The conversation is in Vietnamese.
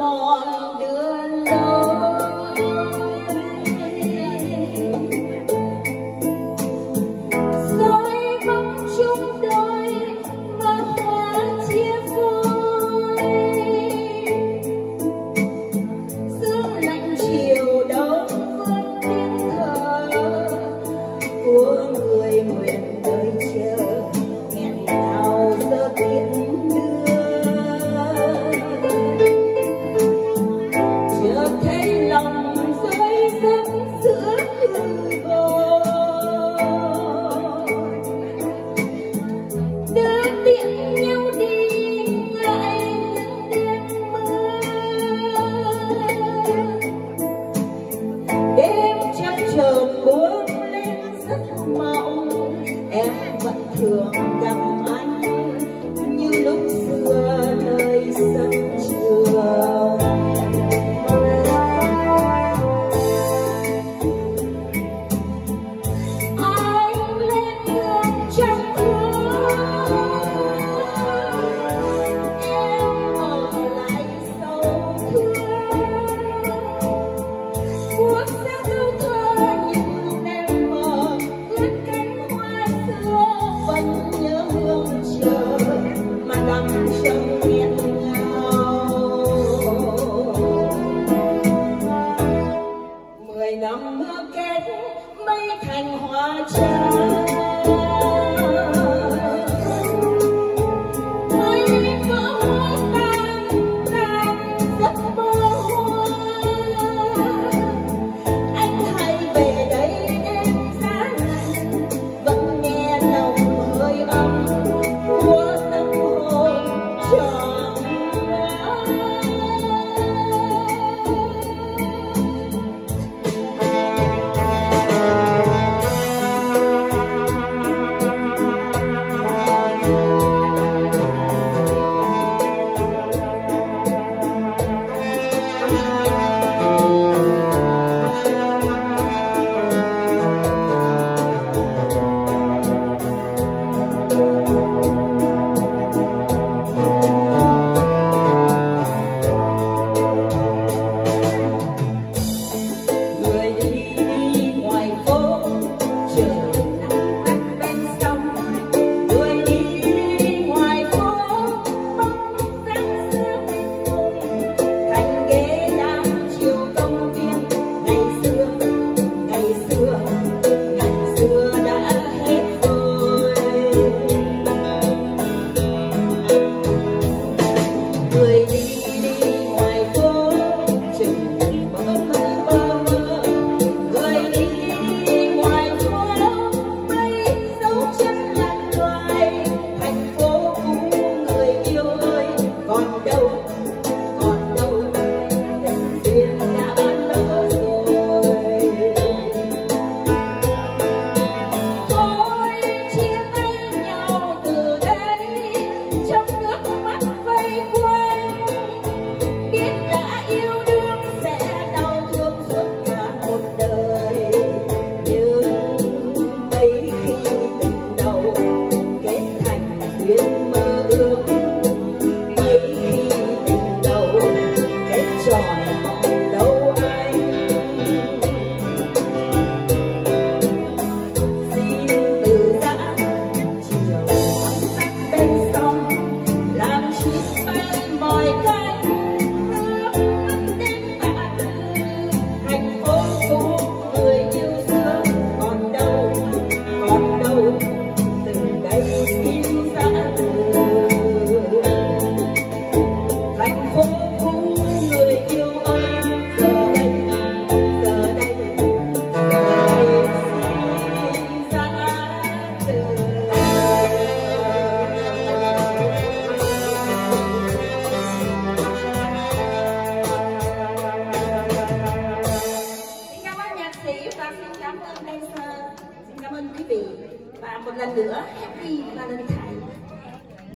มองดู trường gặp lần nữa. Happy Valentine.